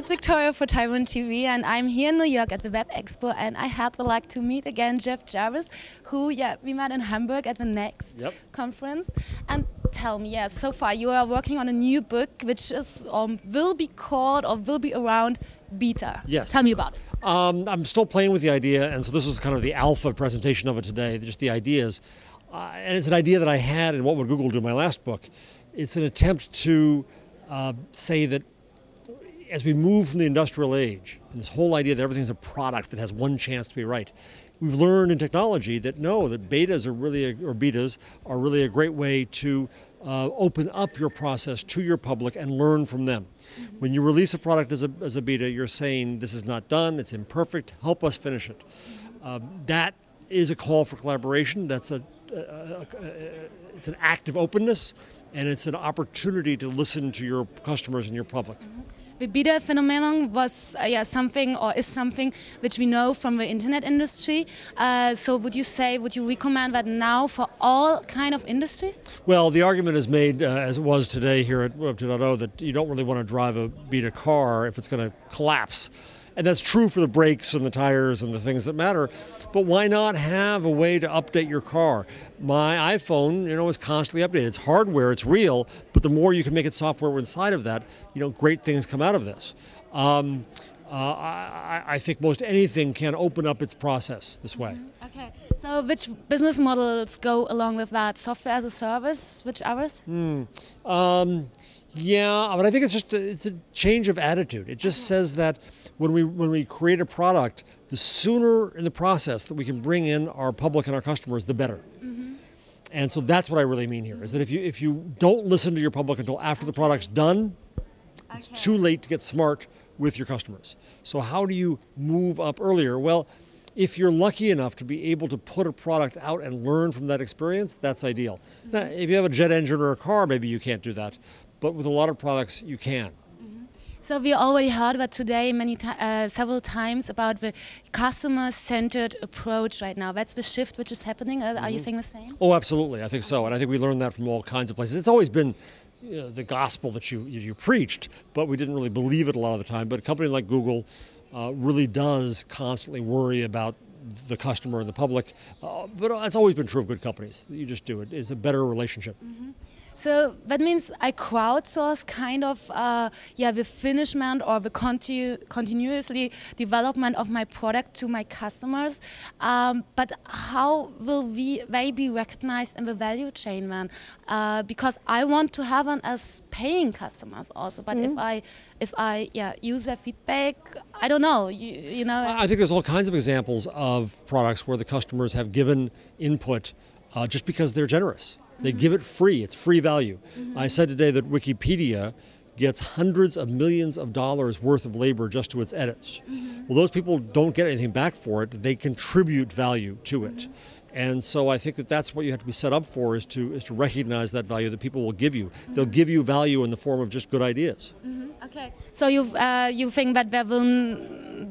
it's Viktoria for Tiburon TV, and I'm here in New York at the Web Expo, and I had the luck to meet again Jeff Jarvis, who, yeah, we met in Hamburg at the next yep. conference. And tell me, yeah, so far you are working on a new book, which is um, will be called or will be around beta. Yes. Tell me about it. Um, I'm still playing with the idea, and so this is kind of the alpha presentation of it today. Just the ideas, uh, and it's an idea that I had in what would Google do my last book. It's an attempt to uh, say that as we move from the industrial age, and this whole idea that everything's a product that has one chance to be right, we've learned in technology that no, that betas are really, a, or betas are really a great way to uh, open up your process to your public and learn from them. Mm-hmm. When you release a product as a, as a beta, you're saying this is not done, it's imperfect, help us finish it. Mm-hmm. Um, that is a call for collaboration. That's a, a, a, it's an act of openness, and it's an opportunity to listen to your customers and your public. The beta phenomenon was uh, yeah something or is something which we know from the internet industry. Uh, so would you say would you recommend that now for all kind of industries? Well, the argument is made uh, as it was today here at Web 2.0 that you don't really want to drive a beta car if it's going to collapse. And that's true for the brakes and the tires and the things that matter. But why not have a way to update your car? My iPhone, you know, is constantly updated. It's hardware, it's real, but the more you can make it software inside of that, you know, great things come out of this. Um, uh, I, I, think most anything can open up its process this way. Mm-hmm. Okay. So, which business models go along with that? Software as a service, which others? Hmm. Um, yeah, but I think it's just a, it's a change of attitude. It just okay. says that when we when we create a product, the sooner in the process that we can bring in our public and our customers, the better. Mm-hmm. And so that's what I really mean here is that if you if you don't listen to your public until after the product's done, it's too late to get smart with your customers. So how do you move up earlier? Well, if you're lucky enough to be able to put a product out and learn from that experience, that's ideal. Mm-hmm. Now, if you have a jet engine or a car, maybe you can't do that. But with a lot of products, you can. So we already heard about today many uh, several times about the customer-centered approach right now. That's the shift which is happening. Uh, mm -hmm. Are you mm-hmm. saying the same? Oh, absolutely. I think so, and I think we learned that from all kinds of places. It's always been you know, the gospel that you, you, you preached, but we didn't really believe it a lot of the time. But a company like Google uh, really does constantly worry about the customer and the public. Uh, but it's always been true of good companies. You just do it. It's a better relationship. Mm -hmm. So that means I crowdsource kind of uh, yeah the finishment or the continu continuously development of my product to my customers. Um, but how will we they be recognized in the value chain then? Uh, because I want to have them as paying customers also. But mm -hmm. if mm-hmm. I if I yeah use their feedback, I don't know. You, you know. I think there's all kinds of examples of products where the customers have given input uh, just because they're generous. They give it free, it's free value. I said today that Wikipedia gets hundreds of millions of dollars worth of labor just to its edits. Mm-hmm. Well, those people don't get anything back for it, they contribute value to it. Mm-hmm. And so I think that that's what you have to be set up for is to is to recognize that value that people will give you. They'll give you value in the form of just good ideas. Okay. So you uh, you think that there will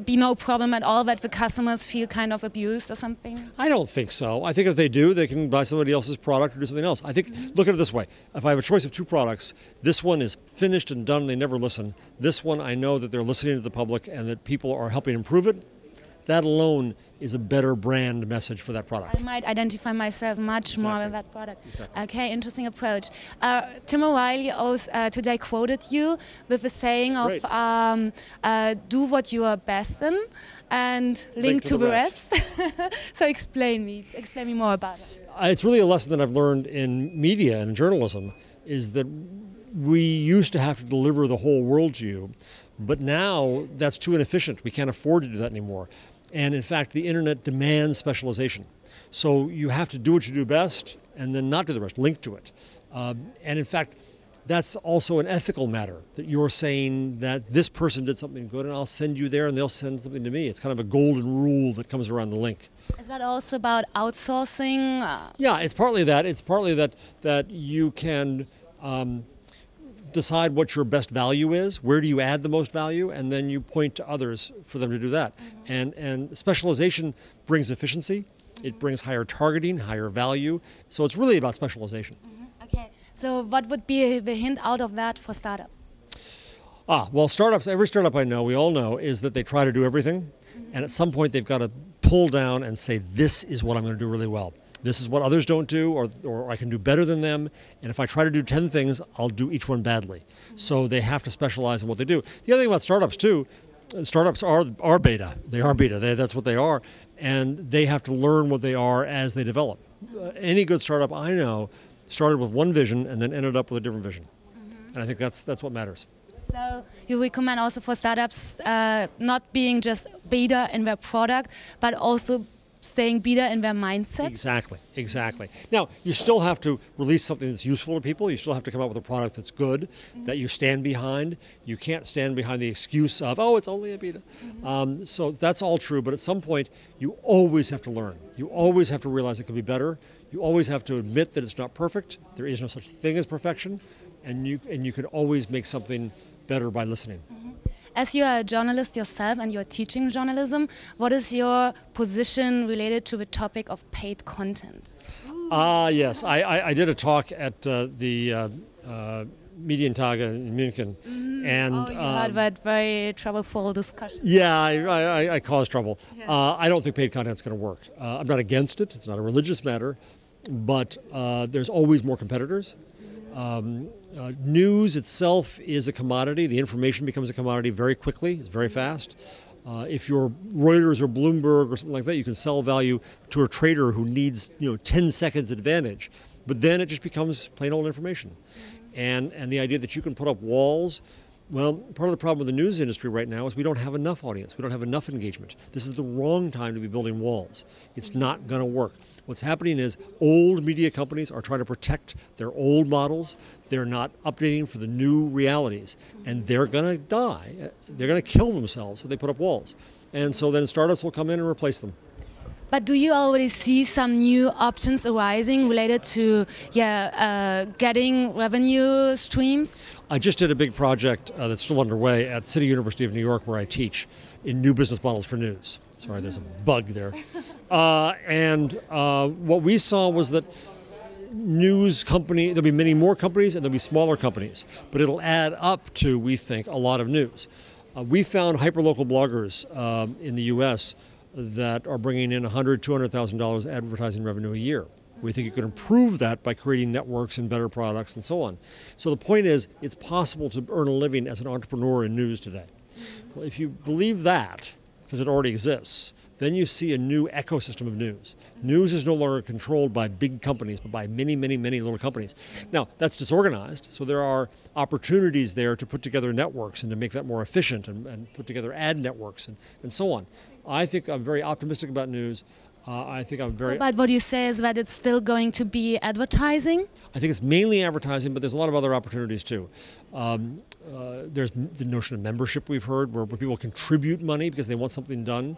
be no problem at all that the customers feel kind of abused or something? I don't think so. I think if they do, they can buy somebody else's product or do something else. I think mm-hmm. look at it this way: if I have a choice of two products, this one is finished and done, and they never listen. This one, I know that they're listening to the public and that people are helping improve it. That alone is a better brand message for that product. I might identify myself much exactly. more with that product. Exactly. Okay, interesting approach. Uh, Tim O'Reilly also, uh, today quoted you with the saying of um, uh, do what you are best in and link, link to, to, the, the rest. rest. so explain me, explain me more about it. Uh, it's really a lesson that I've learned in media and journalism is that we used to have to deliver the whole world to you, but now that's too inefficient. We can't afford to do that anymore. And in fact, the internet demands specialization. So you have to do what you do best and then not do the rest, link to it. Um, and in fact, that's also an ethical matter that you're saying that this person did something good and I'll send you there and they'll send something to me. It's kind of a golden rule that comes around the link. Is that also about outsourcing? Yeah, it's partly that. It's partly that that you can um, decide what your best value is, where do you add the most value, and then you point to others for them to do that. Mm-hmm. And, and specialization brings efficiency, mm-hmm. it brings higher targeting, higher value. So it's really about specialization. Mm-hmm. Okay, so what would be the hint out of that for startups? Ah, well, startups, every startup I know, we all know, is that they try to do everything. And at some point, they've got to pull down and say, this is what I'm going to do really well. This is what others don't do, or, or I can do better than them. And if I try to do 10 things, I'll do each one badly. So they have to specialize in what they do. The other thing about startups, too, uh, startups are, are beta. They are beta. They, that's what they are. And they have to learn what they are as they develop. Uh, any good startup I know started with one vision and then ended up with a different vision. Mm-hmm. And I think that's, that's what matters. So you recommend also for startups uh, not being just beta in their product, but also staying beta in their mindset. Exactly, exactly. Now you still have to release something that's useful to people. You still have to come up with a product that's good, mm-hmm. that you stand behind. You can't stand behind the excuse of oh, it's only a beta. Mm-hmm. Um, so that's all true. But at some point, you always have to learn. You always have to realize it could be better. You always have to admit that it's not perfect. There is no such thing as perfection, and you and you can always make something better by listening. Mm-hmm. As you are a journalist yourself and you're teaching journalism, what is your position related to the topic of paid content? Ah, uh, yes. I, I, I, did a talk at uh, the uh, uh, Medientage in München. Mm. And, oh, you um, had that very troubleful discussion. Yeah, I, I, I caused trouble. Yeah. Uh, I don't think paid content is going to work. Uh, I'm not against it. It's not a religious matter. But uh, there's always more competitors. Um, uh, news itself is a commodity. The information becomes a commodity very quickly. It's very fast. Uh, if you're Reuters or Bloomberg or something like that, you can sell value to a trader who needs you know 10 seconds advantage. But then it just becomes plain old information. And, and the idea that you can put up walls well, part of the problem with the news industry right now is we don't have enough audience. We don't have enough engagement. This is the wrong time to be building walls. It's not going to work. What's happening is old media companies are trying to protect their old models. They're not updating for the new realities. And they're going to die. They're going to kill themselves if they put up walls. And so then startups will come in and replace them. But do you already see some new options arising related to yeah uh, getting revenue streams? I just did a big project uh, that's still underway at City University of New York where I teach in new business models for news. Sorry, there's a bug there. Uh, and uh, what we saw was that news company, there'll be many more companies and there'll be smaller companies, but it'll add up to, we think, a lot of news. Uh, we found hyperlocal bloggers um, in the U.S that are bringing in $100,000, $200,000 advertising revenue a year. We think you can improve that by creating networks and better products and so on. So the point is, it's possible to earn a living as an entrepreneur in news today. Well, if you believe that, because it already exists, then you see a new ecosystem of news. News is no longer controlled by big companies, but by many, many, many little companies. Now, that's disorganized, so there are opportunities there to put together networks and to make that more efficient and, and put together ad networks and, and so on. I think I'm very optimistic about news. Uh, I think I'm very. So, but what you say is that it's still going to be advertising? I think it's mainly advertising, but there's a lot of other opportunities too. Um, uh, there's the notion of membership we've heard, where, where people contribute money because they want something done.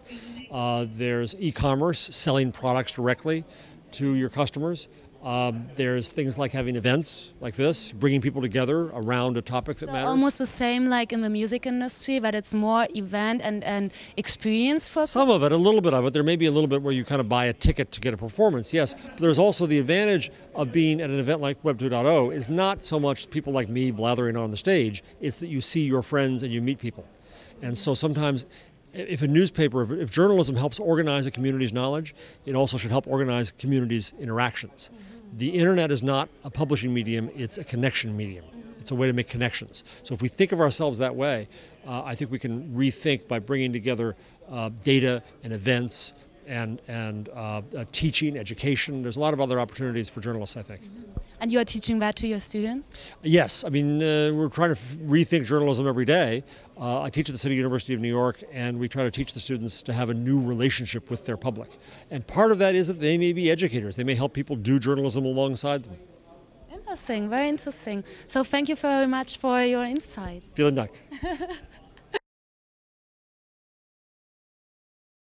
Uh, there's e-commerce, selling products directly to your customers. Um, there's things like having events like this, bringing people together around a topic so that matters. almost the same like in the music industry, but it's more event and, and experience for Some of it, a little bit of it. There may be a little bit where you kind of buy a ticket to get a performance, yes. But there's also the advantage of being at an event like Web 2.0 is not so much people like me blathering on the stage, it's that you see your friends and you meet people. And so sometimes if a newspaper, if, if journalism helps organize a community's knowledge, it also should help organize communities' interactions the internet is not a publishing medium, it's a connection medium. It's a way to make connections. So if we think of ourselves that way, uh, I think we can rethink by bringing together uh, data and events and, and uh, uh teaching, education. There's a lot of other opportunities for journalists, I think. And you are teaching that to your students? Yes. I mean, uh, we're trying to rethink journalism every day. Uh, I teach at the City University of New York, and we try to teach the students to have a new relationship with their public. And part of that is that they may be educators. They may help people do journalism alongside them. Interesting, very interesting. So thank you very much for your insights. Vielen Dank.